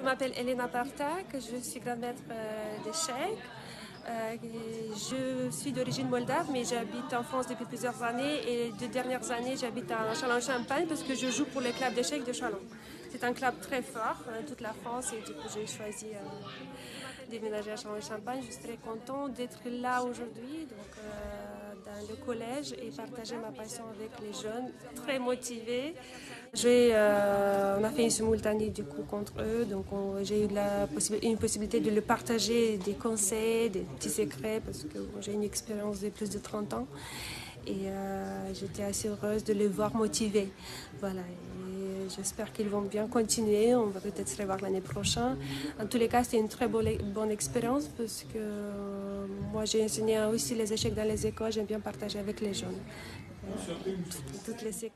Je m'appelle Elena Bartak, je suis grand maître euh, d'échecs. Euh, je suis d'origine moldave, mais j'habite en France depuis plusieurs années et deux dernières années, j'habite à Châlons-Champagne parce que je joue pour le club d'échecs de Châlons. C'est un club très fort dans toute la France et du coup, j'ai choisi euh, de déménager à Châlons-Champagne. Je suis très contente d'être là aujourd'hui. Donc, dans le collège et partager ma passion avec les jeunes, très motivés. Euh, on a fait une simultanée du coup contre eux, donc j'ai eu la une possibilité de le partager des conseils, des petits secrets, parce que j'ai une expérience de plus de 30 ans. Et euh, j'étais assez heureuse de les voir motivés. Voilà. J'espère qu'ils vont bien continuer. On va peut-être se revoir l'année prochaine. En tous les cas, c'était une très bonne, expérience parce que euh, moi, j'ai enseigné aussi les échecs dans les écoles. J'aime bien partager avec les jeunes euh, toutes les secrets.